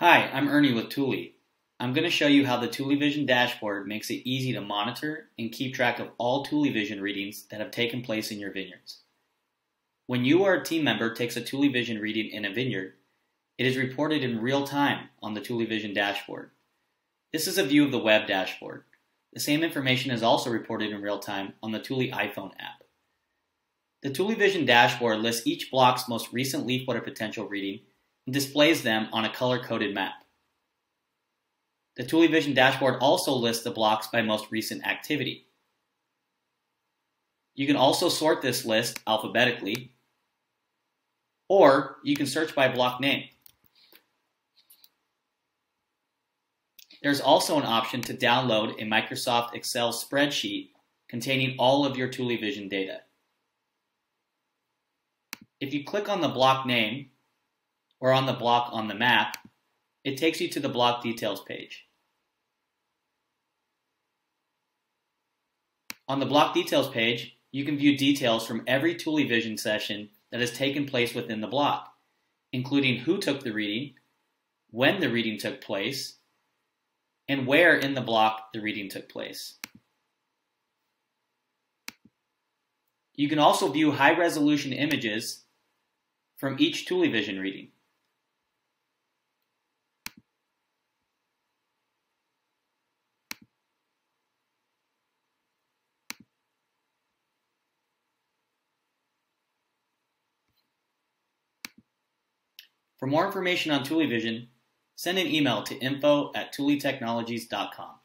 Hi, I'm Ernie with Tule. I'm going to show you how the Tule Vision dashboard makes it easy to monitor and keep track of all Tule Vision readings that have taken place in your vineyards. When you or a team member takes a Tule Vision reading in a vineyard, it is reported in real time on the Tule Vision dashboard. This is a view of the web dashboard. The same information is also reported in real time on the Tule iPhone app. The Tule Vision dashboard lists each block's most recent leaf water potential reading displays them on a color-coded map. The Tule Vision dashboard also lists the blocks by most recent activity. You can also sort this list alphabetically, or you can search by block name. There's also an option to download a Microsoft Excel spreadsheet containing all of your Tule Vision data. If you click on the block name, or on the block on the map, it takes you to the block details page. On the block details page, you can view details from every Tule Vision session that has taken place within the block, including who took the reading, when the reading took place, and where in the block the reading took place. You can also view high resolution images from each Tule Vision reading. For more information on Tule Vision, send an email to info at tuletechnologies.com.